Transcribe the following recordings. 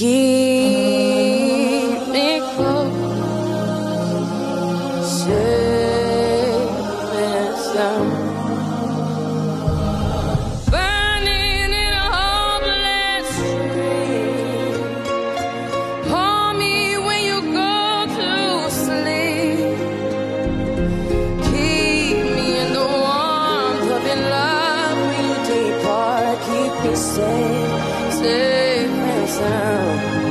Keep me close, safe and sound. Burning in a hopeless. Call me when you go to sleep. Keep me in the warmth of love you. Keep safe, safe sound.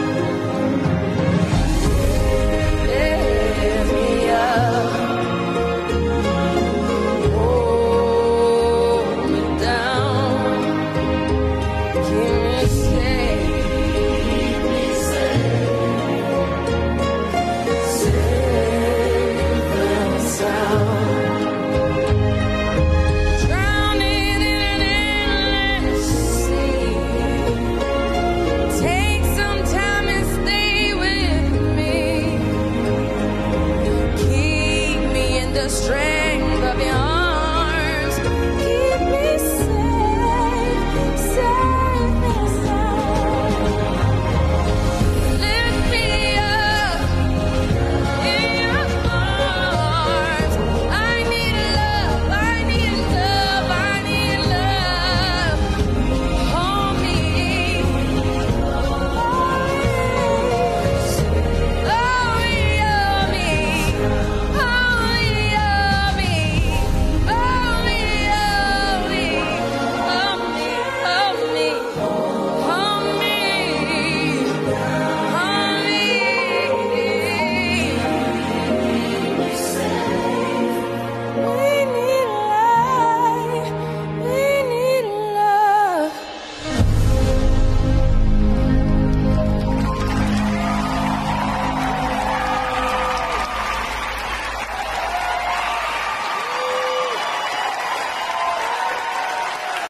strength.